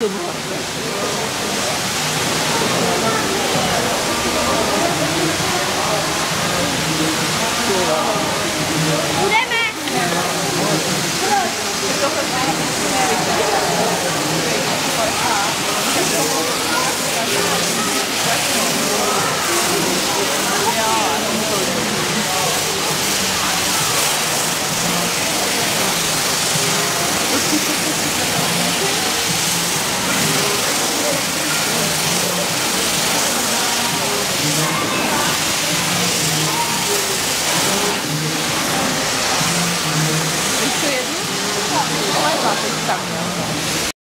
这不你说的吗？我也不知道，不知道。